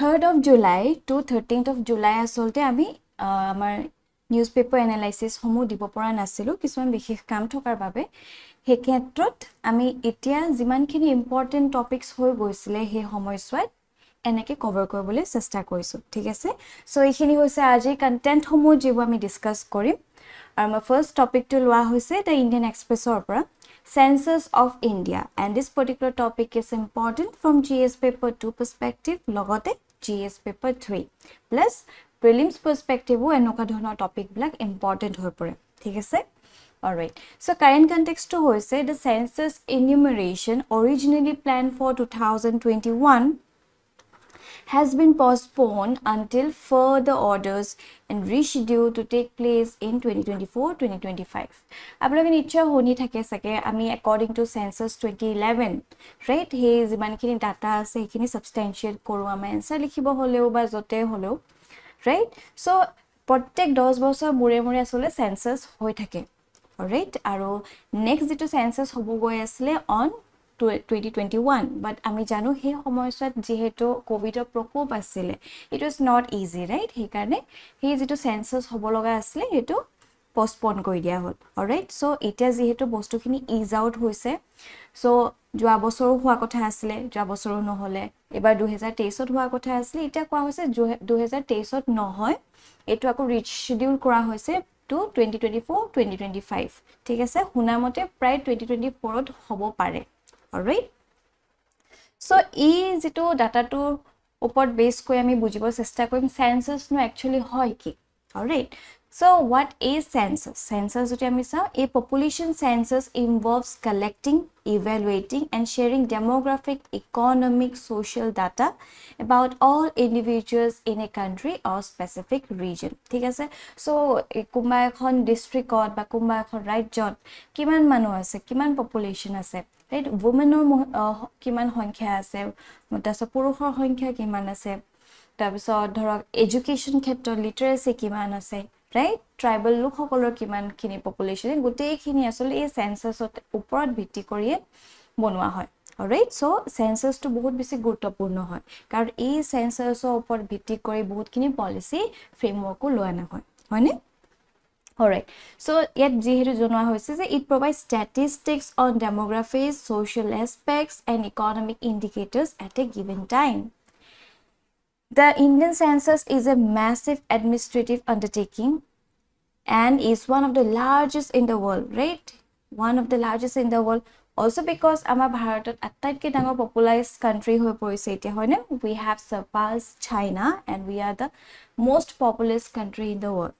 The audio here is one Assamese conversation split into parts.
Third of July to thirteenth of July আচলতে আমি আমাৰ নিউজ পেপাৰ এনালাইচিছসমূহ দিব পৰা নাছিলোঁ কিছুমান বিশেষ কাম থকাৰ বাবে। সেই ক্ষেত্ৰত আমি এতিয়া যিমানখিনি ইম্পৰ্টেণ্ট টপিকছ হৈ গৈছিলে সেই সময়ছোৱাত এনেকৈ কভাৰ কৰিবলৈ চেষ্টা কৰিছোঁ ঠিক আছে? চ' এইখিনি হৈছে আজিৰ কণ্টেণ্টসমূহ যিবোৰ আমি ডিছকাছ কৰিম। আৰু মই ফাৰ্ষ্ট টপিকটো লোৱা হৈছে দ্য ইণ্ডিয়ান এক্সপ্ৰেছৰ পৰা census of India and this particular topic is important from G S paper two perspective লগতে G S paper three plus prelims পাৰ্চপেক্টিভো এনেকুৱা ধৰণৰ টপিকবিলাক ইম্পৰ্টেণ্ট হৈ পৰে। ঠিক আছে? অলৰাইট চ' কাৰেণ্ট কণ্টেক্সটো হৈছে the census enumeration originally plan for two thousand twenty one has been postponed until further orders and rescheduled to take place in 2024-2025. আপোনালোকে নিশ্চয় শুনি থাকে চাগে আমি according to census twenty eleven right সেই যিমানখিনি ডাটা আছে সেইখিনি ছাবষ্টেঞ্চিয়েট কৰোঁ আমাৰ এনচাৰ লিখিব হ'লেও বা য'তে হ'লেও ৰাইট চ' প্ৰত্যেক দহ বছৰ মূৰে মূৰে আচলতে চেঞ্চাছ হৈ থাকে ৰাইট আৰু নেক্সট যিটো চেঞ্চাছ হ'ব গৈ আছিলে on twenty twenty one but আমি জানো সেই সময়ছোৱাত যিহেতু ক'ভিডৰ প্ৰকোপ আছিলে it was not easy right সেইকাৰণে সেই যিটো চেঞ্চাছ হ'ব লগা আছিলে সেইটো পষ্টপন কৰি দিয়া হ'ল ৰাইট চ' এতিয়া যিহেতু বস্তুখিনি ইজ আউট হৈছে চ' যোৱা বছৰো হোৱা কথা আছিলে যোৱা বছৰো নহ'লে এইবাৰ দুহেজাৰ তেইছত হোৱা কথা আছিলে এতিয়া কোৱা হৈছে দুহেজাৰ তেইছত নহয় এইটো আকৌ ৰিচিডিউল কৰা হৈছে to twenty twenty four twenty twenty five ঠিক আছে? শুনামতে প্ৰায় টুৱেণ্টি টুৱেণ্টি ফ'ৰত হ'ব পাৰে। অলৰাইট চ' ই যিটো ডাটাটোৰ ওপৰত বেছ কৰি আমি বুজিব চেষ্টা কৰিম চেঞ্চাছনো একচুৱেলি হয় কি? Alright what is census census যদি আমি চাওঁ এই population census involves collecting evaluating and sharing demographic economic social data about all individuals in a country or specific region ঠিক আছে? চ' কোনোবা এখন ডিষ্ট্ৰিক্টত বা কোনোবা এখন ৰাজ্যত কিমান মানুহ আছে? কিমান পপুলেশ্যন আছে? ৰাইট ৱুমেনৰ কিমান সংখ্যা আছে? তাৰপিছত পুৰুষৰ সংখ্যা কিমান আছে? তাৰপিছত ধৰক এডুকেশ্যন ক্ষেত্ৰত লিটাৰেচি কিমান আছে? ৰাইট ট্ৰাইবেল লোকসকলৰ কিমানখিনি পপুলেশ্যন গোটেইখিনি আচলতে এই চেঞ্চাছৰ ওপৰত ভিত্তি কৰিয়ে বনোৱা হয়। ৰাইট চ' চেঞ্চাছটো বহুত বেছি গুৰুত্বপূৰ্ণ হয়। কাৰণ এই চেঞ্চাছৰ ওপৰত ভিত্তি কৰি বহুতখিনি পলিচি ফ্ৰেমৱৰ্কো লৈ অনা হয় হয়নে? Alright, so yet যিহেতু জনোৱা হৈছে যে it provides statistics on demographies, social aspects and economic indicators at a given time. The Indian census is a massive administrative undertaking and is one of the largest in the world, right? One of the largest in the world. Also because আমাৰ ভাৰতত আটাইতকৈ ডাঙৰ পপুলাইজ কাণ্ট্ৰি হৈ পৰিছে এতিয়া হয়নে we have surpassed China and we are the most populous country in the world.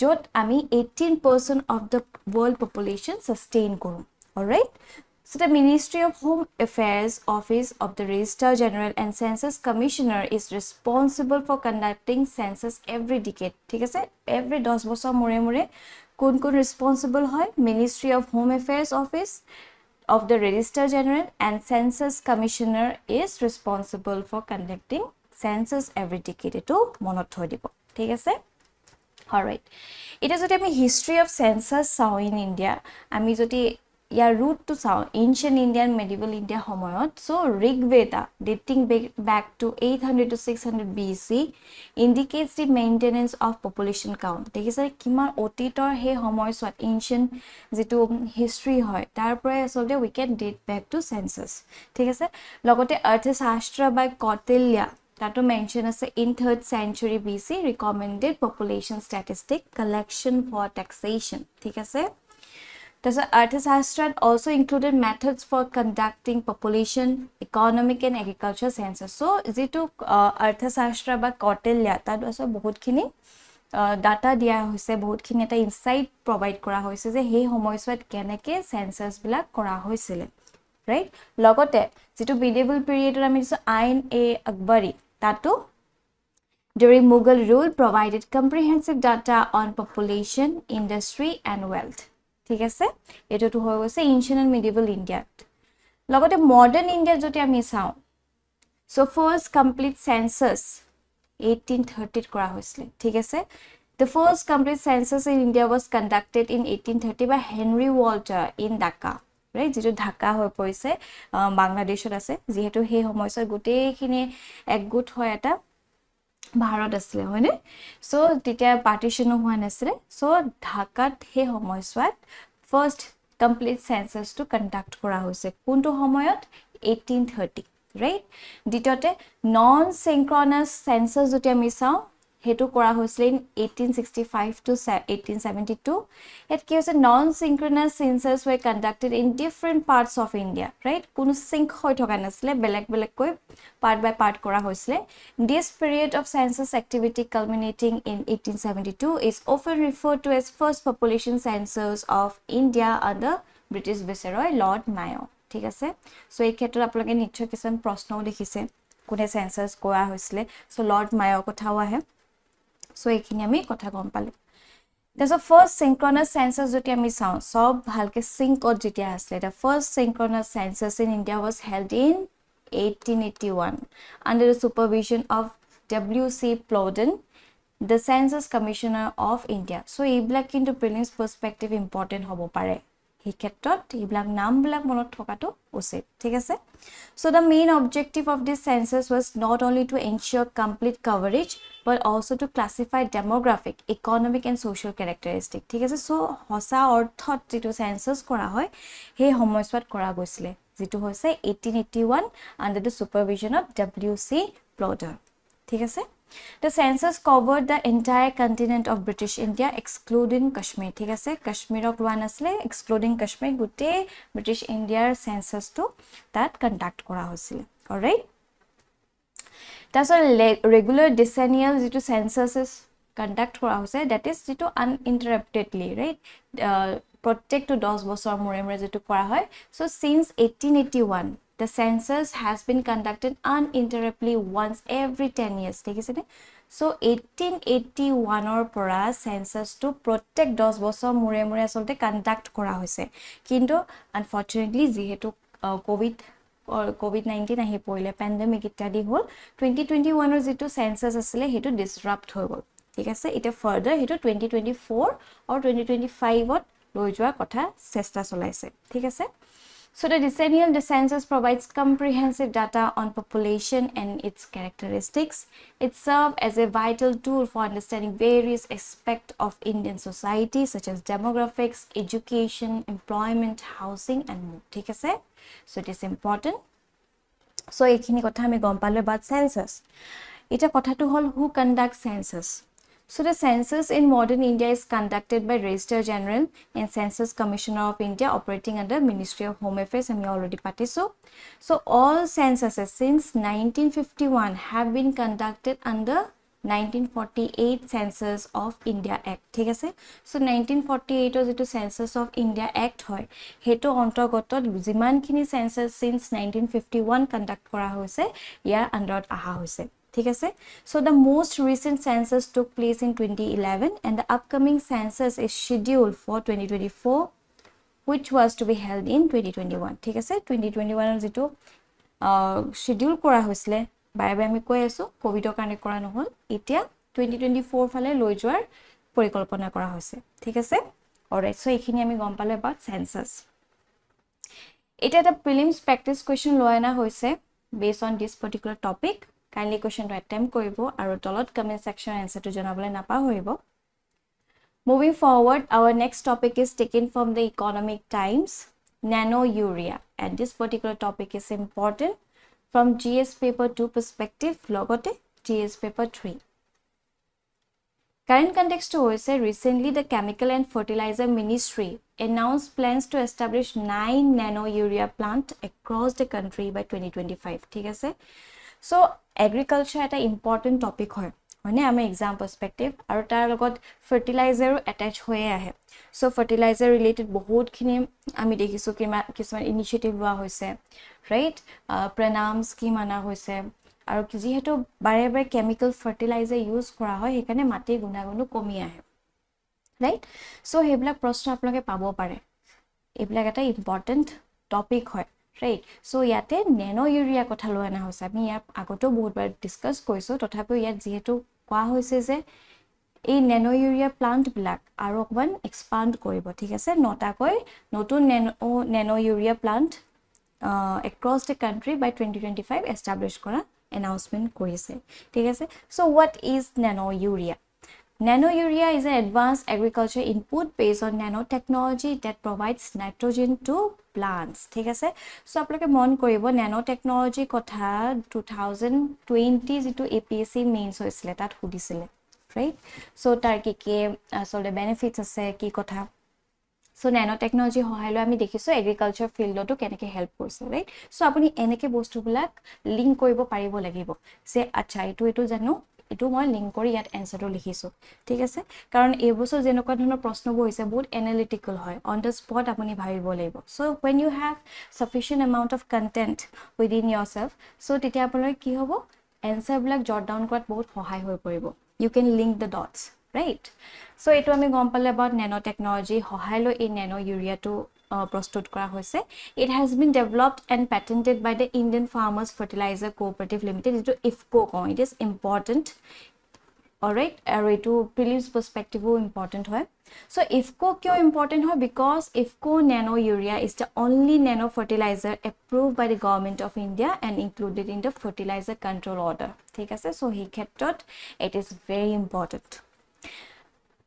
য'ত আমি eighteen percent of the world population sustain কৰোঁ right The ministry of home affairs office of the registrar general and census commissioner is responsible for conducting census every decade ঠিক আছে এভৰি দহ বছৰ মূৰে মূৰে কোন কোন ৰেচপনচিবল হয় ministry of home affairs office of the registrar general and census commissioner is responsible for conducting census every decade এইটো মনত থৈ দিব। ঠিক আছে ৰাইট এতিয়া যদি আমি হিষ্ট্ৰী অফ চেঞ্চাছ চাওঁ ইন ইণ্ডিয়া আমি যদি ইয়াৰ ৰুটটো চাওঁ এনচিয়েণ্ট ইণ্ডিয়ান মেডিভেল ইণ্ডিয়া সময়ত। So' Rigveda dating back to eight hundred to six hundred B C indicates the maintenance of population count দেখিছে কিমান অতীতৰ সেই সময়ছোৱাত এনচিয়েণ্ট যিটো হিষ্ট্ৰী হয় তাৰ পৰাই আচলতে we can date back to census ঠিক আছে? লগতে অৰ্থশাস্ত্ৰ বা কৌটিল্যা তাতো মেনশ্যন আছে in third century B C recommended population statistic collection for taxation ঠিক আছে? তাৰপিছত অৰ্থশাস্ত্ৰত also' included methods for conducting population economic and agriculture census so' যিটো অৰ্থশাস্ত্ৰ বা কৌটিল্যা তাত আচলতে বহুতখিনি ডাটা দিয়া হৈছে বহুতখিনি এটা ইনচাইট প্ৰভাইড কৰা হৈছে যে সেই সময়ছোৱাত কেনেকৈ চেঞ্চাছবিলাক কৰা হৈছিলে ৰাইট লগতে যিটো মিডিয়েবল পিৰিয়ডত আমি দিছোঁ আইন এ আকবৰী তাতো during Mughal rule provided comprehensive data on population, industry and wealth. ঠিক আছে? এইটোতো হৈ গৈছে এনচিয়েণ্ট এণ্ড মিডিয়েবল ইণ্ডিয়াত লগতে মডাৰ্ণ ইণ্ডিয়াত যদি আমি চাওঁ so' first complete census eighteen থাৰ্টিত কৰা হৈছিলে ঠিক আছে? The first complete census in India was conducted in eighteen thirty by Henry Walter in Dhaka right যিটো ঢাকা হৈ পৰিছে বাংলাদেশত আছে যিহেতু সেই সময়ছোৱাত গোটেইখিনি একগোট হৈ এটা ভাৰত আছিলে হয়নে? চ' তেতিয়া পাৰ্টিশ্যনো হোৱা নাছিলে। চ' ঢাকাত সেই সময়ছোৱাত ফাৰ্ষ্ট কমপ্লিট চেঞ্চাছটো কণ্ডাক্ট কৰা হৈছে। কোনটো সময়ত? এইটিন থাৰ্টি ৰাইট দ্বিতীয়তে নন চিংক্ৰনাছ চেঞ্চাছ যদি আমি চাওঁ সেইটো কৰা হৈছিলে in eighteen sixty five to eighteen seventy two ইয়াত কি হৈছে non synchronous census were conducted in different parts of India right কোনো চিংক হৈ থকা নাছিলে বেলেগ বেলেগকৈ পাৰ্ট বাই পাৰ্ট কৰা হৈছিলে। This period of census activity culminating in eighteen seventy two is often refer to as first population census of India under British viceroy Lord Mayo ঠিক আছে? চ' এই ক্ষেত্ৰত আপোনালোকে নিশ্চয় কিছুমান প্ৰশ্নও দেখিছে কোনে চেঞ্চাছ কৰা হৈছিলে। চ' লৰ্ড মায়ৰ কথাও আহে। চ' এইখিনি আমি কথা গম পালোঁ। তাৰপিছত ফাৰ্ষ্ট চিংক্ৰনাছ চেঞ্চাছ যদি আমি চাওঁ চব ভালকৈ চিংকত যেতিয়া আছিলে এতিয়া first synchronous census in India was held in eighteen eighty one under the supervision of W C Plowden the census commissioner of India so' এইবিলাক কিন্তু প্ৰিলিমছ পাৰ্চপেক্টিভ ইম্পৰ্টেণ্ট হ'ব পাৰে। সেই ক্ষেত্ৰত এইবিলাক নামবিলাক মনত থকাটো উচিত ঠিক আছে? So' the main objective of this census was not only to ensure complete coverage but also' to classify demographic economic and social characteristic ঠিক আছে? চ' সঁচা অৰ্থত যিটো চেঞ্চাছ কৰা হয় সেই সময়ছোৱাত কৰা গৈছিলে যিটো হৈছে eighteen eighty one under the supervision of W C Plowden ঠিক আছে? The census covered the entire continent of British India excluding Kashmir. ঠিক আছে কাশ্মীৰক লোৱা নাছিলে এক্সক্লুডিং কাশ্মীৰ গোটেই ব্ৰিটিছ ইণ্ডিয়াৰ চেঞ্চাছটো তাত কণ্ডাক্ট কৰা হৈছিলে ৰাইট তাৰপিছত ৰেগুলাৰ ডিচেনিয়েল যিটো চেঞ্চাছেছ কণ্ডাক্ট কৰা হৈছে ডেট ইজ যিটো আনইণ্টাৰাপ্টেডলি ৰাইট প্ৰত্যেকটো দহ বছৰ মূৰে মূৰে যিটো কৰা হয় so' since eighteen eighty one the census has been conducted uninterruptedly once every 10 years ঠিক আছে চ' এইটিন এইটি ওৱানৰ পৰা চেঞ্চাছটো প্ৰত্যেক দহ বছৰ মূৰে মূৰে আচলতে কণ্ডাক্ট কৰা হৈছে কিন্তু আনফৰ্চুনেটলি যিহেতু ক'ভিড ক'ভিড নাইণ্টিন আহি পৰিলে পেণ্ডেমিক ইত্যাদি হ'ল টুৱেণ্টি টুৱেণ্টি ওৱানৰ যিটো চেঞ্চাছ আছিলে সেইটো ডিছৰাপ্ট হৈ গ'ল ঠিক আছে এতিয়া ফাৰ্ডাৰ সেইটো টুৱেণ্টি টুৱেণ্টি ফ'ৰ আৰু টুৱেণ্টি টুৱেণ্টি ফাইভত লৈ যোৱাৰ কথা চেষ্টা চলাইছে ঠিক আছে So the decennial census provides comprehensive data on population and its characteristics. It serves as a vital tool for understanding various aspects of Indian society such as demographics, education, employment, housing and more. ঠিক আছে? So it is important. So এইখিনি কথা আমি গম পালো about census. এটা কথাটো হ'ল who conducts census? So the census in modern India is conducted by Registrar General and Census Commissioner of India operating under Ministry of Home Affairs and we already party so. So all censuses since 1951 have been conducted under 1948 Census of India Act. যিটো চেঞ্চাছ অফ ইণ্ডিয়া এক্ট হয় সেইটো অন্তৰ্গত যিমানখিনি census since nineteen fifty one conduct কৰা হৈছে ইয়াৰ আণ্ডাৰত অহা হৈছে ঠিক আছে so' the most recent census took place in twenty eleven and the upcoming census is schedule for twenty twenty four which was to be held in twenty twenty one ঠিক আছে টুৱেণ্টি টুৱেণ্টি ওৱানৰ যিটো শ্বিডিউল কৰা হৈছিলে বাৰে বাৰে আমি কৈ আছোঁ ক'ভিডৰ কাৰণে কৰা নহ'ল এতিয়া টুৱেণ্টি টুৱেণ্টি ফ'ৰ ফালে লৈ যোৱাৰ পৰিকল্পনা কৰা হৈছে। ঠিক আছে? অৰাইট চ' এইখিনি আমি গম পালোঁ এবাউট চেঞ্চাছ এতিয়া এটা প্ৰিলিমছ প্ৰেক্টিছ কুৱেশ্যন লৈ অনা হৈছে base on this particular topic kindly কুৱেশ্যনটো attempt কৰিব আৰু তলত কমেণ্ট ছেকশ্যনৰ এনচাৰটো জনাবলৈ নাপাহৰিব। Moving forward our next topic is taken from the Economic Times nano urea and this particular topic is important from G S paper two perspective লগতে G S paper three current কণ্টেক্সটো হৈছে recently the chemical and fertiliser ministry announce plans to establish nine nano urea plant across the country by twenty twenty five ঠিক আছে? চ' এগ্ৰিকালচাৰ এটা ইম্পৰ্টেণ্ট টপিক হয় হয়নে? আমাৰ এক্সাম পাৰ্চপেক্টিভ আৰু তাৰ লগত ফাৰ্টিলাইজাৰো এটেচ হৈয়ে আহে। চ' ফাৰ্টিলাইজাৰ ৰিলেটেড বহুতখিনি আমি দেখিছোঁ কিমান কিছুমান ইনিচিয়েটিভ লোৱা হৈছে ৰাইট প্ৰণাম স্কিম অনা হৈছে আৰু যিহেতু বাৰে বাৰে কেমিকেল ফাৰ্টিলাইজাৰ ইউজ কৰা হয় সেইকাৰণে মাটিৰ গুণাগুণো কমি আহে ৰাইট চ' সেইবিলাক প্ৰশ্ন আপোনালোকে পাব পাৰে। এইবিলাক এটা ইম্পৰ্টেণ্ট টপিক হয়। ৰাইট চ' ইয়াতে নেন' ইউৰিয়া কথা লৈ অনা হৈছে আমি ইয়াৰ আগতেও বহুতবাৰ ডিছকাছ কৰিছোঁ। তথাপিও ইয়াত যিহেতু কোৱা হৈছে যে এই নেনো ইউৰিয়া প্লাণ্টবিলাক আৰু অকণমান এক্সপাণ্ড কৰিব ঠিক আছে? নটাকৈ নতুন nano nano urea plant across the country by twenty twenty five establish কৰা এনাউন্সমেণ্ট কৰিছে। ঠিক আছে? So' what is nano urea urea is a advance agriculture input base on nano technology that provides nitrogen to plants ঠিক আছে? চ' আপোনালোকে মন কৰিব টেকনলজিৰ কথা টু থাউজেণ্ড টুৱেণ্টি যিটো A P S C mains হৈছিলে তাত সুধিছিলে ৰাইট চ' তাৰ কি কি আচলতে বেনিফিটছ আছে কি কথা? চ' নেনো টেকনলজি সহায় লৈ আমি দেখিছোঁ এগ্ৰিকালচাৰ ফিল্ডতো কেনেকৈ হেল্প কৰিছে ৰাইট চ' আপুনি এনেকৈ বস্তুবিলাক লিংক কৰিব পাৰিব লাগিব যে আচ্ছা এইটো এইটো জানো এইটো মই লিংক কৰি ইয়াত এনচাৰটো লিখিছোঁ। ঠিক আছে? কাৰণ এইবছৰ যেনেকুৱা ধৰণৰ প্ৰশ্নবোৰ হৈছে বহুত এনালিটিকেল হয় অন দ্য স্পট আপুনি ভাবিব লাগিব। So' when you have sufficient amount of content within yourself so' তেতিয়া আপোনাৰ কি হ'ব? এনচাৰবিলাক জট ডাউন কৰাত বহুত সহায় হৈ পৰিব। You can link the dots right so' এইটো আমি গম পালে এবাউট নেনো টেকনলজি সহায় লৈ এই নেনো ইউৰিয়াটো প্ৰস্তুত কৰা হৈছে। It has been developed and patented by the Indian Farmers Fertiliser Cooperative Limited যিটো ইফকো কওঁ। ইট ইজ ইম্পৰ্টেণ্ট ৰাইট আৰু এইটো প্ৰিলিমছ পাৰ্চপেক্টিভো ইম্পৰ্টেণ্ট হয়। চ' ইফকো কিয় ইম্পৰ্টেণ্ট হয়? Because IFFCO nano urea is the only nano fertiliser approve by the government of India and included in the fertiliser control order ঠিক আছে? চ' সেই ক্ষেত্ৰত it is very important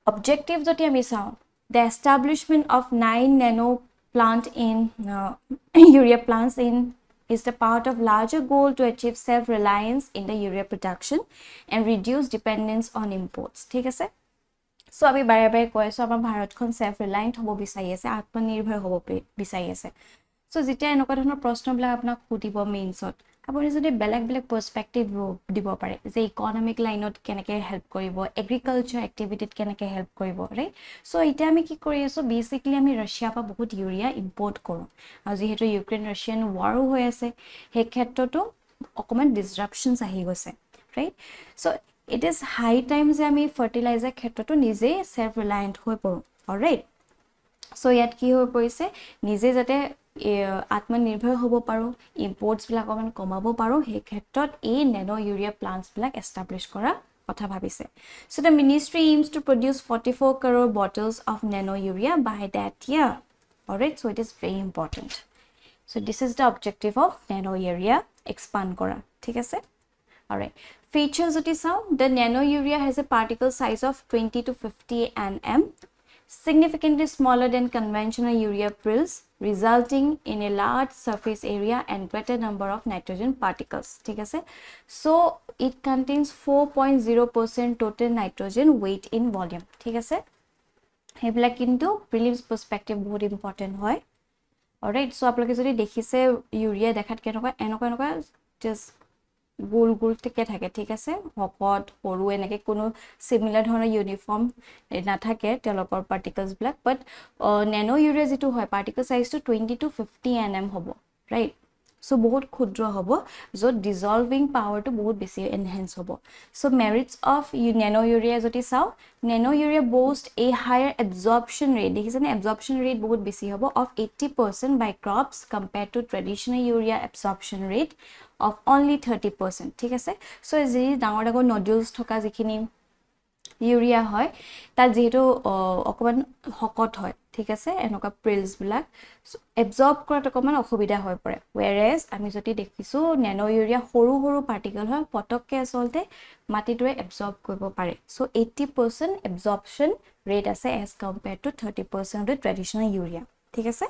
objective যদি আমি চাওঁ the establishment of nine nano plant in uh, urea plants in is the part of larger goal to achieve self-reliance in the urea production and reduce dependence on imports আছে চ' আমি বাৰে বাৰে কৈ আছোঁ আমাৰ ভাৰতখন ছেল্ফ ৰিলায়েণ্ট হ'ব বিচাৰি আছে আত্মনিৰ্ভৰ হ'ব বিচাৰি আছে চ' যেতিয়া এনেকুৱা ধৰণৰ প্ৰশ্নবিলাক আপোনাক সুধিব মেইনছত আপুনি যদি বেলেগ বেলেগ পাৰ্চপেক্টিভ দিব পাৰে যে ইকনমিক লাইনত কেনেকৈ হেল্প কৰিব এগ্ৰিকালচাৰ এক্টিভিটিত কেনেকৈ হেল্প কৰিব ৰাইট চ' এতিয়া আমি কি কৰি আছোঁ বেচিকেলি আমি ৰাছিয়াৰ পৰা বহুত ইউৰিয়া ইম্পৰ্ট কৰোঁ। আৰু যিহেতু ইউক্ৰেইন ৰাছিয়ান ৱাৰো হৈ আছে সেই ক্ষেত্ৰতো অকণমান ডিছৰাপশ্যনছ আহি গৈছে right so' it is high time যে আমি ফাৰ্টিলাইজাৰ ক্ষেত্ৰতো নিজেই ছেল্ফ ৰিলায়েণ্ট হৈ পৰোঁ ৰাইট চ' ইয়াত কি হৈ পৰিছে নিজে যাতে আত্মনিৰ্ভৰ হ'ব পাৰোঁ ইম্পৰ্টছবিলাক অকণমান কমাব পাৰোঁ সেই ক্ষেত্ৰত এই নেনো ইউৰিয়া প্লাণ্টছবিলাক এষ্টাব্লিছ কৰা কথা ভাবিছে। So' the ministry aims to produce forty four crore bottles of nano urea by that year alright so' it is very important so' this is the objective of nano urea expand কৰা ঠিক আছে? অলৰাইট ফিচাৰ যদি চাওঁ the nano urea has a particle size of twenty to fifty N M significantly smaller than conventional urea prills, resulting in a large surface area and greater number of nitrogen particles. ঠিক আছে so it contains 4.0% total nitrogen weight in volume. ঠিক আছে সেইবিলাক কিন্তু প্ৰিলিমছ পাৰ্চপেক্টিভ বহুত ইম্পৰ্টেণ্ট হয় ৰাইট চ' আপোনালোকে যদি দেখিছে ইউৰিয়া দেখাত কেনেকুৱা এনেকুৱা এনেকুৱা জাষ্ট গোল গোলকৈ থাকে ঠিক আছে? শকত সৰু এনেকৈ কোনো চিমিলাৰ ধৰণৰ ইউনিফৰ্ম নাথাকে তেওঁলোকৰ পাৰ্টিকলছবিলাক বাট নেনো ইউৰিয়া যিটো হয় পাৰ্টিকল চাইজটো twenty to fifty N M হ'ব ৰাইট চ' বহুত ক্ষুদ্ৰ হ'ব য'ত ডিজলভিং পাৱাৰটো বহুত বেছি এনহেঞ্চ হ'ব। So' merits of you nano urea যদি চাওঁ নেনো ইউৰিয়া বষ্ট এই হায়াৰ এবজৰ্পশ্যন ৰেট দেখিছেনে? এবজৰ্পশ্যন ৰেট বহুত বেছি হ'ব of eighty percent by crops compare to traditional urea absorption rate of only thirty percent ঠিক আছে? চ' যি ডাঙৰ ডাঙৰ নডুলছ থকা যিখিনি ইউৰিয়া হয় তাত যিহেতু অকণমান শকত হয় ঠিক আছে? এনেকুৱা প্ৰিলছবিলাক এবজৰ্ব কৰাত অকণমান অসুবিধা হৈ পৰে। ৱেৰেজ আমি যদি দেখিছোঁ নেনো ইউৰিয়া সৰু সৰু পাৰ্টিকল হয় পটককৈ আচলতে মাটিটোৱে এবজৰ্ব কৰিব পাৰে। So' eighty percent absorption rate আছে as compare to thirty percent of traditional urea ঠিক আছে?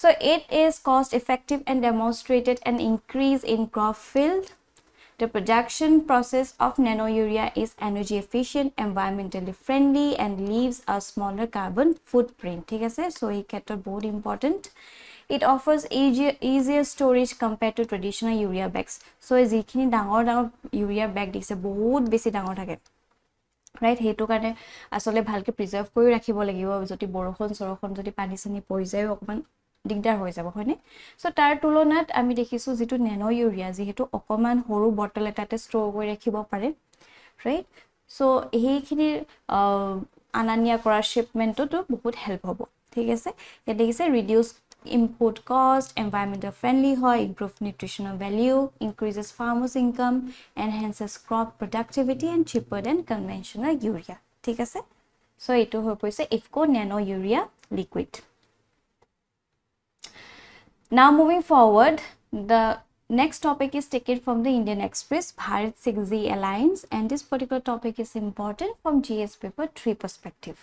So' it is cost effective and demonstrated and increase in crop field the production process of nano' urea is energy efficient environmentally friendly and leaves a smaller carbon footprint ঠিক আছে? চ' এই ক্ষেত্ৰত বহুত important it offers easy easier storage compare to traditional urea bags so' যিখিনি ডাঙৰ ডাঙৰ ইউৰিয়া বেগ দিছে বহুত বেছি ডাঙৰ থাকে। ৰাইট সেইটো কাৰণে আচলতে ভালকৈ প্ৰিজাৰ্ভ কৰি ৰাখিব লাগিব। যদি বৰষুণ চৰষুণ যদি পানী চানী পৰি যায়ো অকণমান দিগদাৰ হৈ যাব হয়নে? চ' তাৰ তুলনাত আমি দেখিছোঁ যিটো নেনো ইউৰিয়া যিহেতু অকণমান সৰু বটল এটাতে ষ্ট'ৰ কৰি ৰাখিব পাৰে। ৰাইট চ' সেইখিনি অনা নিয়া কৰা শ্বিপমেণ্টতো বহুত হেল্প হ'ব। ঠিক আছে? ইয়াত দেখিছে reduce ইম্পৰ্ট কষ্ট এনভাইৰমেণ্টেল ফ্ৰেণ্ডলি হয় improve nutritional value increases farmers income enhances crop productivity and cheaper than conventional urea ঠিক আছে চ' এইটো হৈ পৰিছে IFFCO' nano urea liquid now moving forward the next topic is taken from the Indian Express Bharat 6G Alliance and this particular topic is important from GS paper 3 perspective.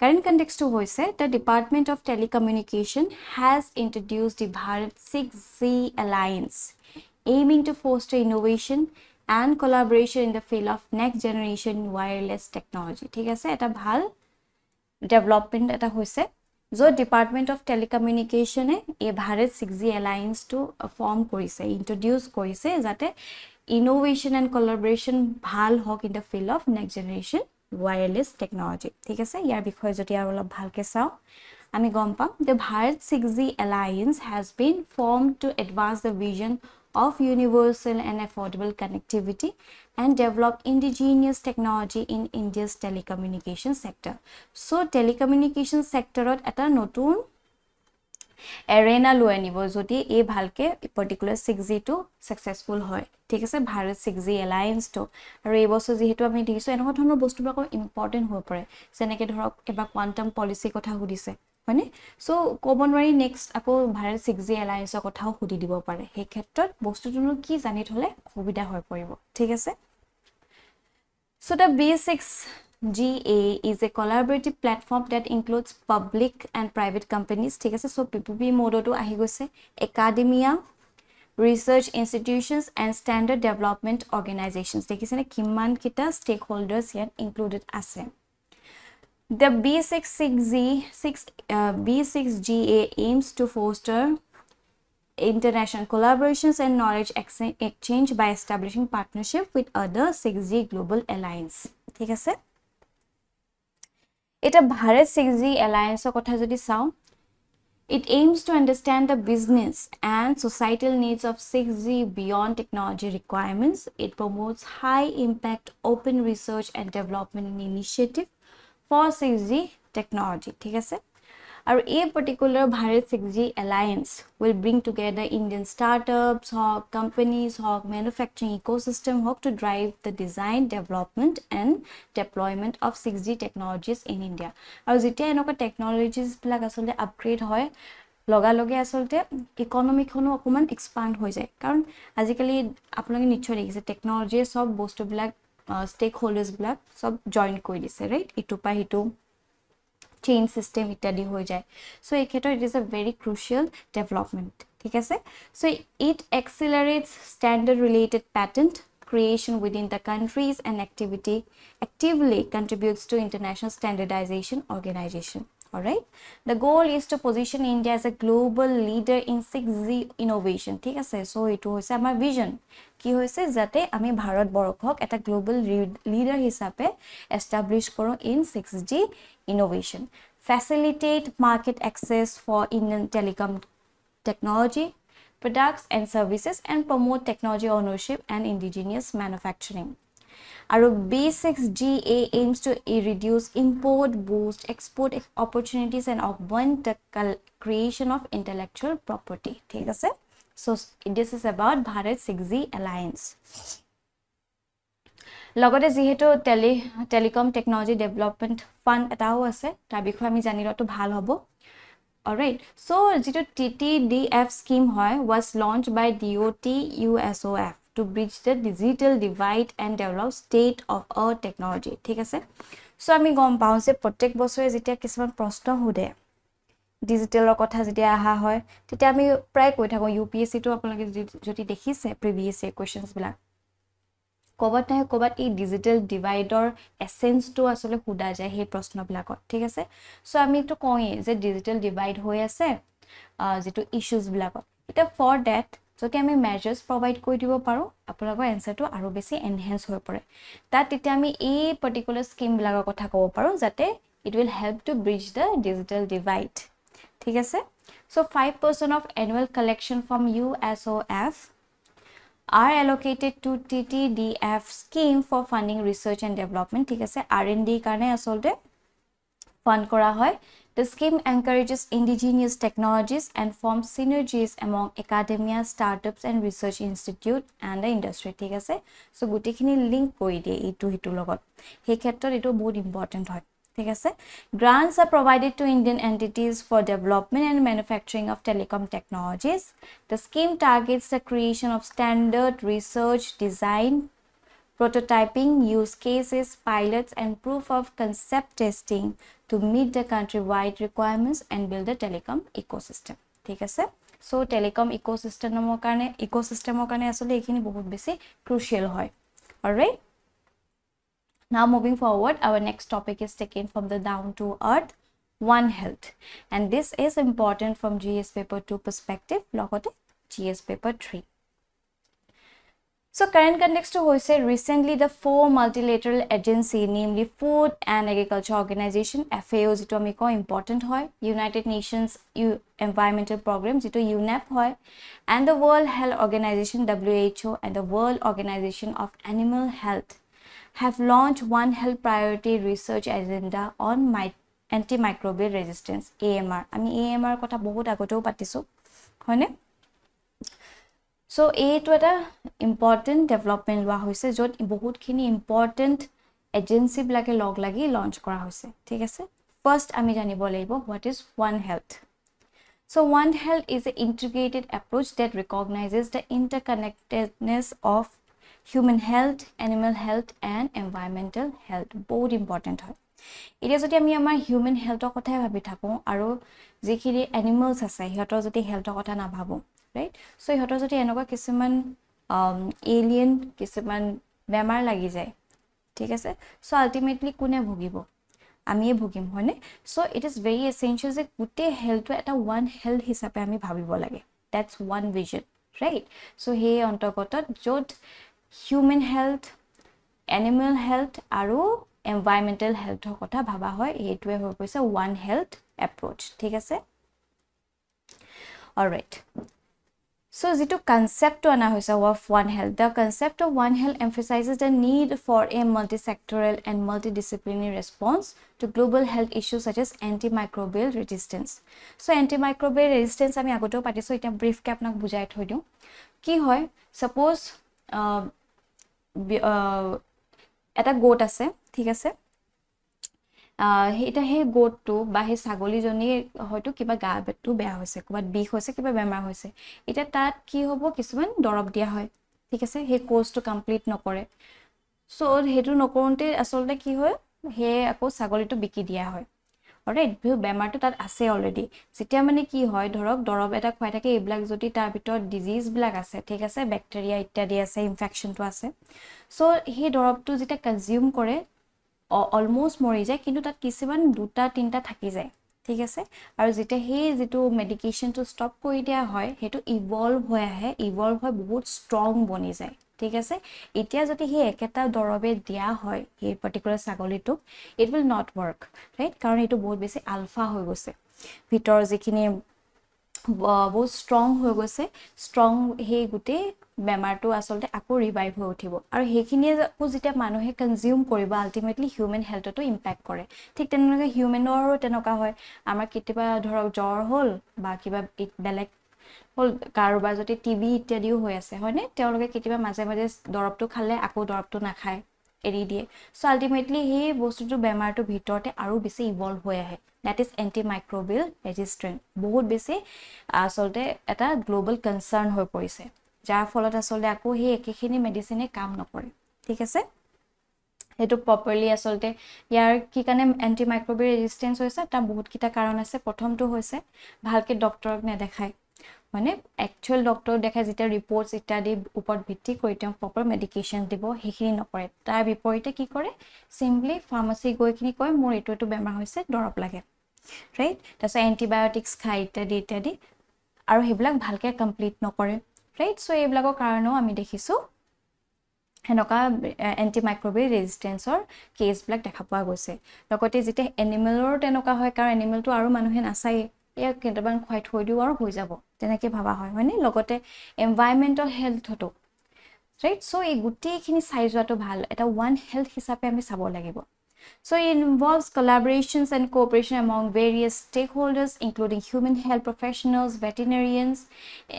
Current context to voice the Department of Telecommunication has introduced the Bharat 6G Alliance aiming to foster innovation and collaboration in the field of next generation wireless technology. ঠিক আছে এটা ভাল ডেভেলপমেণ্ট এটা হৈছে য'ত ডিপাৰ্টমেণ্ট অফ টেলিকমিউনিকেশ্যনে এই ভাৰত ছিক্স জি এলায়েন্সটো ফৰ্ম কৰিছে ইণ্ট্ৰডিউচ কৰিছে যাতে ইন'ভেশ্যন এণ্ড কলাবৰেশ্যন ভাল হওক in the field of next generation wireless technology ঠিক আছে ইয়াৰ বিষয়ে যদি আৰু অলপ ভালকৈ চাওঁ আমি গম পাম যে Bharat six G Alliance has been form to advance the vision universal and affordable connectivity and develop indigenous technology in India's telecommunication sector. So, telecommunication sector at a notun arena লৈ আনিব যদি এই ভালকৈ পাৰ্টিকুলাৰ ছিক্স জিটো ছাকচেছফুল হয়। ঠিক আছে ভাৰত ছিক্স জি এলায়েন্সটো আৰু এই বছৰ যিহেতু আমি দেখিছোঁ এনেকুৱা ধৰণৰ বস্তুবিলাকৰ ইম্পৰ্টেণ্ট হৈ পৰে। যেনেকৈ ধৰক এবাৰ কোৱাণ্টাম পলিচিৰ কথা সুধিছে হয়নে? চ' ক'ব নোৱাৰি নেক্সট আকৌ ভাৰত ছিক্স জি এলায়েন্সৰ কথাও সুধি দিব পাৰে। সেই ক্ষেত্ৰত বস্তুটোনো কি জানি থ'লে সুবিধা হৈ পৰিব। ঠিক আছে? So' the B six GA is a collaborative platform that includes public and private companies. ঠিক আছে চ' পি পি পি মডতো আহি গৈছে academia research institutions and standard development organisations দেখিছেনে কিমানকেইটা ষ্টেক হোল্ডাৰ্ছ ইয়াত ইনক্লুডেড আছে The B66G, 6, uh, B6GA aims to foster international collaborations and knowledge exchange by establishing partnership with other 6G global alliance. ঠিক আছে এটা ভাৰত ছিক্স জি এলায়েন্সৰ কথা যদি চাওঁ it aims to understand the business and societal needs of six G beyond technology requirements it promotes high impact open research and development initiative for six G technology ঠিক আছে? আৰু এই particular Bharat six G Alliance will bring together Indian startups হওক কোম্পানীজ হওক মেনুফেকচাৰিং ইক'চিষ্টেম হওক to drive the design development and deployment of six G technologies in India আৰু যেতিয়া এনেকুৱা টেকনলজিজবিলাক আচলতে আপগ্ৰেড হয় লগালগে আচলতে ইকনমিখনো অকণমান এক্সপাণ্ড হৈ যায়। কাৰণ আজিকালি আপোনালোকে নিশ্চয় দেখিছে টেকনলজিয়ে চব বস্তুবিলাক ষ্টেক হোল্ডাৰ্ছবিলাক চব জইন কৰি দিছে ৰাইট ইটোৰ পৰা সিটো চেইন চিষ্টেম ইত্যাদি হৈ যায় চ' এই ক্ষেত্ৰত it is a very crucial development ঠিক আছে so' it accelerates standard related patent creation within the countries and activity actively contributes to international standardization organization All right the goal is to position india as a global leader in 6g innovation ঠিক আছে সো এটো হৈছে আমাৰ ভিজন কি হৈছে যাতে আমি ভাৰতবৰ্ষক এটা গ্লোবাল লিডাৰ হিচাপে এষ্টাব্লিছ কৰোঁ in six G innovation facilitate market access for Indian telecom technology products and services and promote technology ownership and indigenous manufacturing. Our B6GA aims to reduce import, boost export opportunities and augment the creation of intellectual property. ঠিক আছে? So this is about Bharat 6G Alliance. লগতে যিহেতু tele telecom technology development fund এটাও আছে তাৰ বিষয়ে আমি জানি লোৱাটো ভাল হ'ব অলৰাইট চ' যিটো T T D F scheme হয় was launch by D O' T U S O' F to bridge the digital divide and develop state of O technology ঠিক আছে? চ' আমি গম পাওঁ যে প্ৰত্যেক বছৰে যেতিয়া কিছুমান প্ৰশ্ন সোধে ডিজিটেলৰ কথা যেতিয়া অহা হয় তেতিয়া আমি প্ৰায় কৈ থাকোঁ ইউ পি এছ চিটো আপোনালোকে যদি দেখিছে প্ৰিভিয়াছ ইয়েৰ কুৱেশ্যনছবিলাক ক'ৰবাত নহয় ক'ৰবাত এই ডিজিটেল ডিভাইডৰ এচেঞ্চটো আচলতে সোধা যায় সেই প্ৰশ্নবিলাকত ঠিক আছে? চ' আমিতো কওঁৱেই যে ডিজিটেল ডিভাইড হৈ আছে যিটো ইছ্যুজবিলাকত এতিয়া ফৰ ডেট যদি আমি মেজাৰ্ছ প্ৰভাইড কৰি দিব পাৰোঁ আপোনালোকৰ এনচাৰটো আৰু বেছি এনহেঞ্চ হৈ পৰে। তাত তেতিয়া আমি এই পাৰ্টিকুলাৰ স্কিমবিলাকৰ কথা ক'ব পাৰোঁ যাতে it will help to bridge the digital divide ঠিক আছে? So' five percent of annual collection from U S O' F are allocated to TTDF scheme for funding research and development ঠিক আছে? R&D কাৰণে আচলতে ফাণ্ড কৰা হয়। The scheme encourages indigenous technologies and forms synergies among academia, startups, and research institute and the industry. ঠিক আছে চ' গোটেইখিনি লিংক কৰি দিয়ে ইটো সিটোৰ লগত সেই ক্ষেত্ৰত এইটো বহুত ইম্পৰ্টেণ্ট হয় ঠিক আছে grants are provided to Indian entities for development and manufacturing of telecom technologies the scheme targets the creation of standard research design prototyping use cases, pilots, and proof of concept testing to meet the country-wide requirements and build a telecom ecosystem. কাৰণে আচলতে এইখিনি বহুত বেছি ক্ৰুচিয়েল হয় alright Now moving forward, our next topic is taken from the down to earth One Health. And this is important from GS paper 2 perspective, GS paper 3. So current context to hoise recently the four multilateral agency namely Food and Agriculture Organization FAO jito ami ko important hoy United Nations U Environmental Program jito UNEP hoy and the World Health Organization WHO and the World Organization of Animal Health have launched one health priority research agenda on my antimicrobial resistance AMR আমি AMR কথা বহুত আগতেও পাতিছো হয়নে চ' এইটো এটা ইম্পৰ্টেণ্ট ডেভেলপমেণ্ট লোৱা হৈছে য'ত বহুতখিনি ইম্পৰ্টেণ্ট এজেঞ্চিবিলাকে লগ লাগি লঞ্চ কৰা হৈছে। ঠিক আছে? ফাৰ্ষ্ট আমি জানিব লাগিব what is one health so' one health is a integrated approach that recognises the interconnectedness of human health animal health and environmental health বহুত ইম্পৰ্টেণ্ট হয়। এতিয়া যদি আমি আমাৰ হিউমেন হেল্থৰ কথাই ভাবি থাকোঁ আৰু যিখিনি এনিমেলছ আছে সিহঁতৰ যদি হেল্থৰ কথা নাভাবোঁ ৰাইট চ' ইহঁতৰ যদি এনেকুৱা কিছুমান এলিয়েন কিছুমান বেমাৰ লাগি যায় ঠিক আছে? চ' আল্টিমেটলি কোনে ভুগিব? আমিয়ে ভুগিম হয়নে? So' it is very essential যে গোটেই হেল্থটো এটা ওৱান হেল্থ হিচাপে আমি ভাবিব লাগে। That's one vision right so' সেই অন্তৰ্গতত য'ত হিউমেন হেল্থ এনিমেল হেল্থ আৰু এনভাইৰমেণ্টেল হেল্থৰ কথা ভাবা হয় সেইটোৱে হৈ গৈছে ওৱান হেল্থ এপ্ৰ'চ ঠিক আছে? অলৰাইট চ' যিটো কনচেপ্টটো অনা হৈছে of one health the concept of one health emphasises the need for a multisectoral and multidisciplinary response to global health issue such as antimicrobial resistance so' antimicrobial resistance আমি আগতেও পাতিছোঁ এতিয়া ব্ৰিফকৈ আপোনাক বুজাই থৈ দিওঁ কি হয় ছাপ'জ এটা গোট আছে ঠিক আছে এতিয়া সেই গোটটো বা সেই ছাগলীজনীৰ হয়তো কিবা গাটো বেয়া হৈছে ক'ৰবাত বিষ হৈছে কিবা বেমাৰ হৈছে। এতিয়া তাত কি হ'ব? কিছুমান দৰৱ দিয়া হয়। ঠিক আছে? সেই কোৰ্চটো কমপ্লিট নকৰে। চ' সেইটো নকৰোঁতে আচলতে কি হয়? সেই আকৌ ছাগলীটো বিকি দিয়া হয়। ৰাইট বেমাৰটো তাত আছে অলৰেডি যেতিয়া মানে কি হয় ধৰক দৰৱ এটা খুৱাই থাকে এইবিলাক যদি তাৰ ভিতৰত ডিজিজবিলাক আছে ঠিক আছে? বেক্টেৰিয়া ইত্যাদি আছে ইনফেকশ্যনটো আছে। চ' সেই দৰৱটো যেতিয়া কনজিউম কৰে অলমষ্ট মৰি যায় কিন্তু তাত কিছুমান দুটা তিনিটা থাকি যায় ঠিক আছে? আৰু যেতিয়া সেই যিটো মেডিকেশ্যনটো ষ্টপ কৰি দিয়া হয় সেইটো ইভল্ভ হৈ আহে ইভল্ভ হৈ বহুত ষ্ট্ৰং বনি যায় ঠিক আছে? এতিয়া যদি সেই একেটা দৰৱে দিয়া হয় সেই particular ছাগলীটোক it will not work right কাৰণ এইটো বহুত বেছি আলফা হৈ গৈছে। ভিতৰৰ যিখিনি বহুত ষ্ট্ৰং হৈ গৈছে। ষ্ট্ৰং সেই গোটেই বেমাৰটো আচলতে আকৌ ৰিভাইভ হৈ উঠিব। আৰু সেইখিনিয়ে আকৌ যেতিয়া মানুহে কনজিউম কৰিব আল্টিমেটলি হিউমেন হেল্থতো ইম্পেক্ট কৰে। ঠিক তেনেকৈ হিউমেনৰো তেনেকুৱা হয়। আমাৰ কেতিয়াবা ধৰক জ্বৰ হ'ল বা কিবা বেলেগ হ'ল কাৰোবাৰ যদি টি বি ইত্যাদিও হৈ আছে হয়নে? তেওঁলোকে কেতিয়াবা মাজে মাজে দৰৱটো খালে আকৌ দৰৱটো নাখায়। এৰি দিয়ে। চ' আল্টিমেটলি সেই বস্তুটো বেমাৰটোৰ ভিতৰতে আৰু বেছি ইভল্ভ হৈ আহে। That is anti microbial resistant বহুত বেছি আচলতে এটা গ্ল'বেল কনচাৰ্ণ হৈ পৰিছে। যাৰ ফলত আচলতে আকৌ সেই একেখিনি মেডিচিনে কাম নকৰে। ঠিক আছে? সেইটো প্ৰপাৰলি আচলতে ইয়াৰ কি কাৰণে এণ্টি মাইক্ৰ'বিয়েল ৰেজিষ্টেঞ্চ হৈছে তাৰ বহুতকেইটা কাৰণ আছে। প্ৰথমটো হৈছে ভালকৈ ডক্টৰক নেদেখায়। হয়নে একচুৱেল ডক্টৰক দেখাই যেতিয়া ৰিপৰ্টছ ইত্যাদিৰ ওপৰত ভিত্তি কৰি তেওঁ প্ৰপাৰ মেডিকেশ্যন দিব সেইখিনি নকৰে। তাৰ বিপৰীতে কি কৰে? চিম্পলি ফাৰ্মাচী গৈ কিনি কয় মোৰ এইটো এইটো বেমাৰ হৈছে দৰৱ লাগে। ৰাইট তাৰপিছত এণ্টিবায়'টিক্স খায় ইত্যাদি ইত্যাদি। আৰু সেইবিলাক ভালকৈ কমপ্লিট নকৰে। ৰাইট চ' এইবিলাকৰ কাৰণেও আমি দেখিছোঁ সেনেকুৱা এণ্টি মাইক্ৰ'বিয়েল ৰেজিষ্টেঞ্চৰ কেছবিলাক দেখা পোৱা গৈছে। লগতে যেতিয়া এনিমেলৰ তেনেকুৱা হয় কাৰণ এনিমেলটো আৰু মানুহে নাচায়েই। ইয়াক কেইটামান খুৱাই থৈ দিওঁ আৰু হৈ যাব তেনেকৈ ভবা হয় হয়নে? লগতে এনভাইৰমেণ্টেল হেল্থটো ৰাইট চ' এই গোটেইখিনি চাই যোৱাটো ভাল এটা ওৱান হেল্থ হিচাপে আমি চাব লাগিব। So' it involves collaborations and cooperation among various stakeholders including human health professionals veterinarians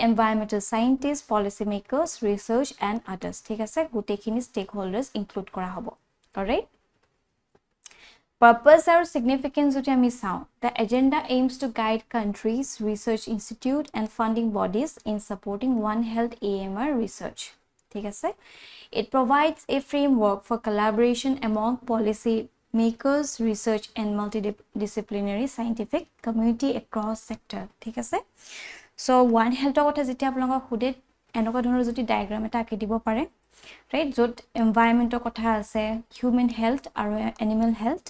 environmental scientist policy makers research and others ঠিক আছে? গোটেইখিনি ষ্টেক হোল্ডাৰ্ছ ইনক্লুড কৰা হ'ব। ৰাইট Purpose or significance যদি আমি চাওঁ the agenda aims to guide countries, research institute and funding bodies in supporting One Health AMR research. ঠিক আছে It provides a framework for collaboration among policy makers, research and multidisciplinary scientific community across sector. ঠিক আছে So One Healthৰ কথা যেতিয়া আপোনালোকক সোধে এনেকুৱা ধৰণৰ যদি ডায়েগ্ৰাম এটা আঁকি দিব পাৰে ৰাইট য'ত এনভাইৰমেণ্টৰ কথা আছে হিউমেন হেল্থ আৰু এনিমেল হেল্থ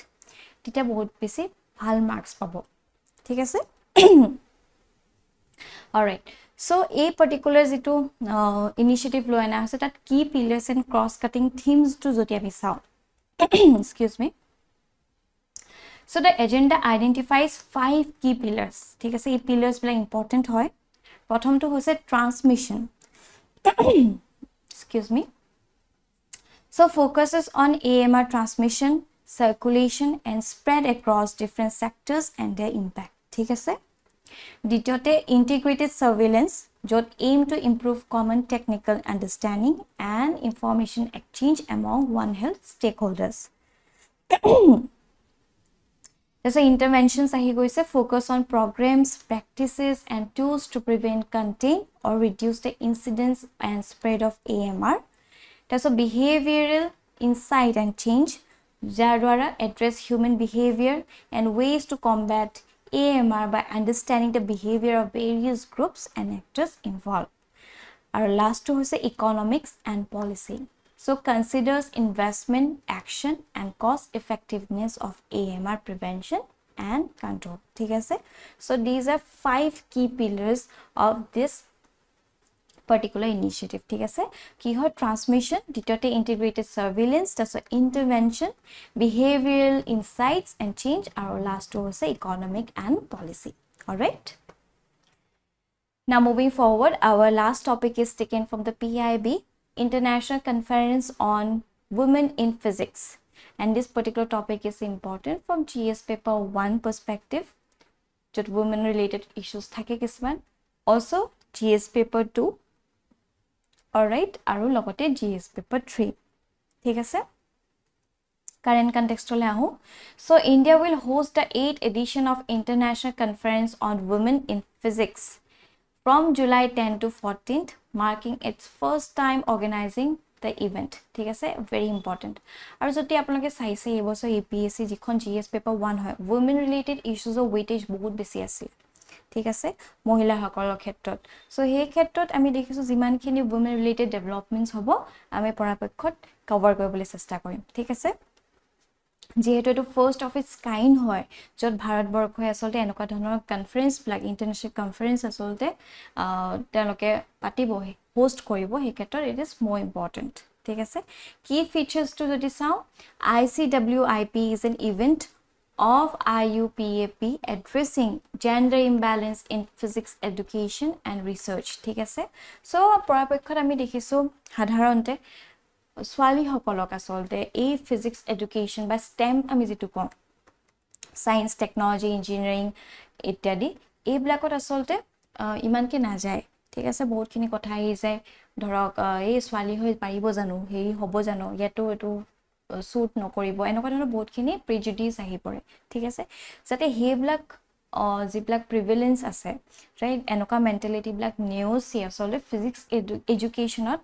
তেতিয়া বহুত বেছি ভাল মাৰ্কছ পাব। ঠিক আছে? অলৰাইট চ' এই পাৰ্টিকুলাৰ যিটো ইনিচিয়েটিভ লৈ অনা হৈছে তাত কি পিলাৰ্ছ এণ্ড ক্ৰছ কাটিং থিমছটো যদি আমি চাওঁ excuse me so' the agenda identifies five key pillars ঠিক আছে? এই পিলাৰ্ছবিলাক ইম্পৰ্টেণ্ট হয়। প্ৰথমটো হৈছে transmission excuse me so' focuses on A M R transmission circulation and spread across different sectors and their impact. ঠিক আছে দ্বিতীয়তে ইণ্টিগ্ৰেটেড ছাৰ্ভেইলেঞ্চ য'ত aim to improve common technical understanding and information exchange among one health stakeholders তাৰপিছত ইণ্টাৰভেনশ্যনছ আহি গৈছে focus on programmes practices and tools to prevent contain or reduce the incidents and spread of A M R তাৰপিছত বিহেভিয়াৰেল ইনচাইট এণ্ড চেঞ্জ যাৰ দ্বাৰা address human behaviour and ways to combat A M R by understanding the behaviour of various groups and actors involve আৰু লাষ্টটো হৈছে economics and policy so' considers investment action and cost effectiveness of A M R prevention and control ঠিক আছে চ' these are Five key pillars of this particular initiative ঠিক আছে কি হয় ট্ৰান্সমিশ্যন দ্বিতীয়তে ইণ্টিগ্ৰেটেড ছাৰ্ভিলেঞ্চ তাৰপিছত intervention behavioural insights and change আৰু লাষ্টটো হৈছে economic and policy right Now moving forward, our last topic is taken from the PIB, International Conference on Women in Physics. And this particular topic is important from GS paper 1 perspective, just women related issues thake kisman. Also GS paper 2, alright আৰু লগতে জি এছ পেপাৰ থ্ৰী ঠিক আছে? কাৰেণ্ট কণ্টেক্সটলৈ আহোঁ। So' India will host the eight edition of international conference on women in physics from July ten to fourteenth marking its first time organising the event ঠিক আছে? ভেৰি ইম্পৰ্টেণ্ট আৰু যদি আপোনালোকে চাইছে এইবছৰ এ পি এছ চি যিখন জি এছ পেপাৰ ওৱান হয় ৱুমেন ৰিলেটেড ইছ্যুজৰ ৱেইটেজ বহুত বেছি আছিল। ঠিক আছে মহিলাসকলৰ ক্ষেত্ৰত। চ' সেই ক্ষেত্ৰত আমি দেখিছোঁ যিমানখিনি ৱুমেন ৰিলেটেড ডেভেলপমেণ্টছ হ'ব আমি পৰাপক্ষত কভাৰ কৰিবলৈ চেষ্টা কৰিম ঠিক আছে? যিহেতু এইটো ফাৰ্ষ্ট অফ ইটছ কাইণ্ড হয় য'ত ভাৰতবৰ্ষই আচলতে এনেকুৱা ধৰণৰ কনফাৰেঞ্চবিলাক ইণ্টাৰনেশ্যনেল কনফাৰেঞ্চ আচলতে তেওঁলোকে পাতিব হোষ্ট কৰিব সেই ক্ষেত্ৰত ইট ইজ মোৰ ইম্পৰ্টেণ্ট ঠিক আছে? কি ফিচাৰ্ছটো যদি চাওঁ I C W I P is an event of IUPAP addressing gender imbalance in physics education and research ঠিক আছে? চ' পৰাপক্ষত আমি দেখিছোঁ সাধাৰণতে ছোৱালীসকলক আচলতে এই ফিজিক্স এডুকেশ্যন বা ষ্টেম আমি যিটো কওঁ ছায়েন্স টেকন'লজি ইঞ্জিনিয়াৰিং ইত্যাদি এইবিলাকত আচলতে ইমানকৈ নাযায়। ঠিক আছে? বহুতখিনি কথা আহি যায়। ধৰক এই ছোৱালী হৈ পাৰিব জানো? হেৰি হ'ব জানো? ইয়াতো এইটো শ্বুট নকৰিব এনেকুৱা ধৰণৰ বহুতখিনি প্ৰিজুডিছ আহি পৰে ঠিক আছে? যাতে সেইবিলাক যিবিলাক প্ৰিভিলেঞ্চ আছে ৰাইট এনেকুৱা মেণ্টেলিটিবিলাক নেওচি আচলতে ফিজিক্স এডু এডুকেশ্যনত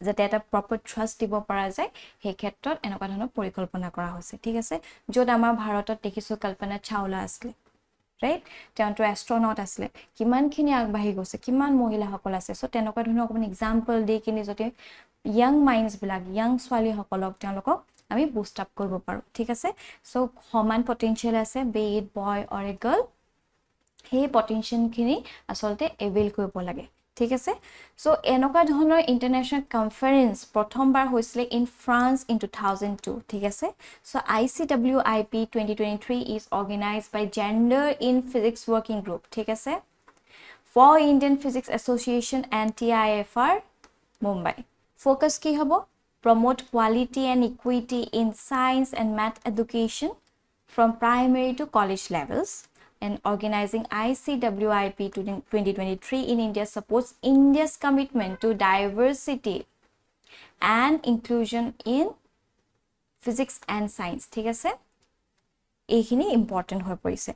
যাতে এটা প্ৰপাৰ ট্ৰাষ্ট দিব পৰা যায় সেই ক্ষেত্ৰত এনেকুৱা ধৰণৰ পৰিকল্পনা কৰা হৈছে ঠিক আছে? য'ত আমাৰ ভাৰতত দেখিছোঁ কল্পনা চাওলা আছিলে ৰাইট তেওঁতো এষ্ট্ৰনট আছিলে কিমানখিনি আগবাঢ়ি গৈছে কিমান মহিলাসকল আছে চ' তেনেকুৱা ধৰণৰ অকণমান এক্সাম্পল দি কিনি যদি য়াং মাইণ্ডছবিলাক য়াং ছোৱালীসকলক তেওঁলোকক আমি বুষ্ট আপ কৰিব পাৰোঁ ঠিক আছে? চ' সমান পটেঞ্চিয়েল আছে বে ইট বয় অৰ গাৰ্ল সেই পটেঞ্চিয়েলখিনি আচলতে এভেইল কৰিব লাগে ঠিক আছে? চ' এনেকুৱা ধৰণৰ ইণ্টাৰনেশ্যনেল কনফাৰেঞ্চ প্ৰথমবাৰ হৈছিলে in France in two thousand two ঠিক আছে? So' I C W I P twenty twenty three is organise by Gender in Physics Working Group ঠিক আছে? For Indian Physics Association and T I F R Mumbai focus কি হ'ব? Promote quality and equity in science and math education from primary to college levels and organizing ICWIP 2023 in India supports India's commitment to diversity and inclusion in physics and science ঠিক আছে এইখিনি ইম্পৰ্টেণ্ট হৈ পৰিছে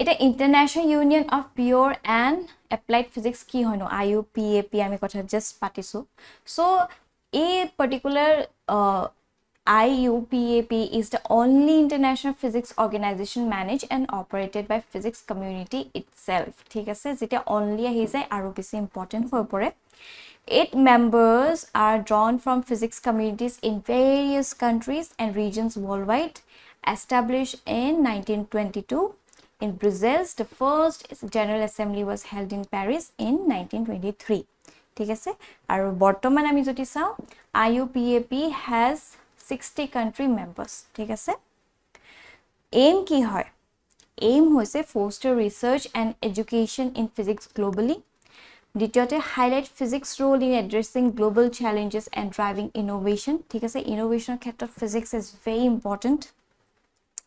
এতিয়া International Union of Pure and Applied Physics কি হয়নো? I U P A P আমি কথা জাষ্ট পাতিছোঁ। চ' এই particular I U P A P is the only international physics organisation manage and operated by physics community itself ঠিক আছে? যেতিয়া অনলি আহি যায় আৰু বেছি ইম্পৰ্টেণ্ট হৈ পৰে। Eight members are drawn from physics communities in various countries and regions worldwide. Established in 1922 in Brussels, the first General Assembly was held in Paris in 1923. ঠিক আছে আৰু বৰ্তমান আমি যদি চাওঁ I U P A P has sixty country members ঠিক আছে এইম কি হয় এইম হৈছে foster research and education in physics globally দ্বিতীয়তে highlight physics role in addressing global challenges and driving innovation ঠিক আছে ইন'ভেশ্যনৰ ক্ষেত্ৰত physics is very important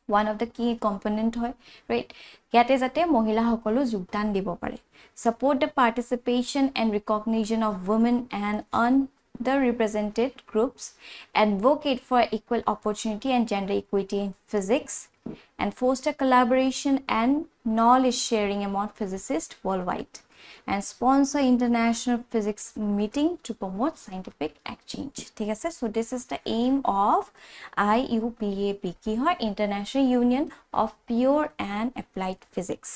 one of the key component হয় ৰাইট ইয়াতে যাতে মহিলাসকলো যোগদান দিব পাৰে। Support the participation and recognition of women and underrepresented groups advocate for equal opportunity and gender equity in physics and foster collaboration and knowledge sharing among physicists worldwide. And sponsor international physics meeting to promote scientific exchange ঠিক আছে so this is the aim of IUPAP কি হয় International Union of Pure and Applied Physics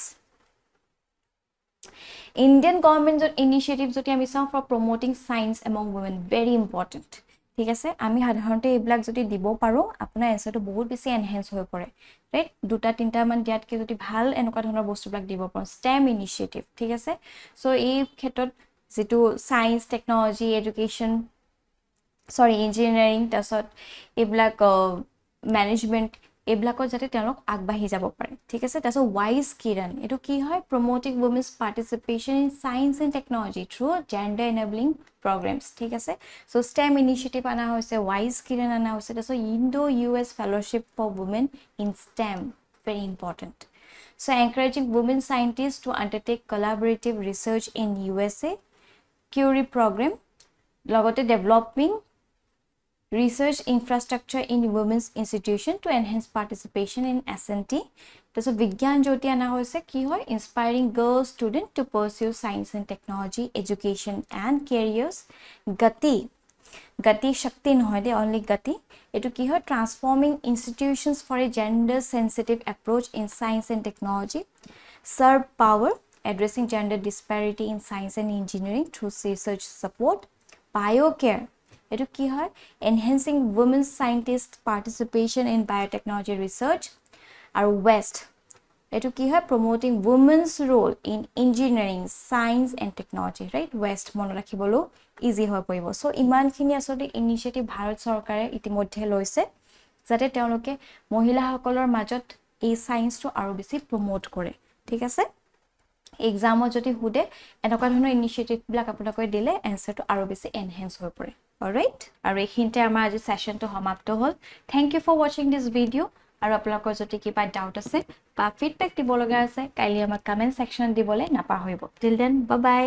Indian government initiative যদি আমি চাওঁ for promoting science among women very important ঠিক আছে? আমি সাধাৰণতে এইবিলাক যদি দিব পাৰোঁ আপোনাৰ এনচাৰটো বহুত বেছি এনহেঞ্চ হৈ পৰে। ৰাইট দুটা তিনিটামান দিয়াতকৈ যদি ভাল এনেকুৱা ধৰণৰ বস্তুবিলাক দিব পাৰোঁ। ষ্টেম ইনিচিয়েটিভ ঠিক আছে? চ' এই ক্ষেত্ৰত যিটো science technology education sorry engineering তাৰপিছত এইবিলাক মেনেজমেণ্ট এইবিলাকত যাতে তেওঁলোক আগবাঢ়ি যাব পাৰে। ঠিক আছে? তাৰপিছত ৱাইজ কিৰণ। এইটো কি হয়? Promoting women's participation in science and technology through gender enabling programmes ঠিক আছে? চ' ষ্টেম ইনিচিয়েটিভ অনা হৈছে ৱাইজ কিৰণ অনা হৈছে। তাৰপিছত Indo U S fellowship for women in STEM very important so' encouraging women scientists to undertake collaborative research in U S A CURIE programme লগতে developing research infrastructure in women's institution to enhance participation in SNT. তাৰপিছত বিজ্ঞান জ্যোতি অনা হৈছে কি হয় inspiring girl students to pursue science and technology education and careers Gati Gati শক্তি নহয় দেই অনলি গতি এইটো কি হয় transforming institutions for a gender sensitive approach in science and technology SERB POWER addressing gender disparity in science and engineering through research support BioCARe এইটো কি হয়? Enhancing women's scientist participation in biotechnology research আৰু ৱেষ্ট এইটো কি হয়? Promoting women's role in engineering science and technology right WEST মনত ৰাখিবলৈও ইজি হৈ পৰিব। চ' ইমানখিনি আচলতে ইনিচিয়েটিভ ভাৰত চৰকাৰে ইতিমধ্যে লৈছে যাতে তেওঁলোকে মহিলাসকলৰ মাজত এই ছায়েন্সটো আৰু বেছি প্ৰমোট কৰে। ঠিক আছে? এক্সামত যদি সোধে এনেকুৱা ধৰণৰ ইনিচিয়েটিভবিলাক আপোনালোকে দিলে এনচাৰটো আৰু বেছি এনহেঞ্চ হৈ পৰে। ৰাইট আৰু এইখিনিতে আমাৰ আজি ছেশ্যনটো সমাপ্ত হ'ল। থেংক ইউ ফৰ ৱাচিং দিছ ভিডিঅ' আৰু আপোনালোকৰ যদি কিবা ডাউট আছে বা ফিডবেক দিব লগা আছে কাইলৈ আমাক কমেণ্ট ছেকশ্যনত দিবলৈ নাপাহৰিব। টিল দেন বাই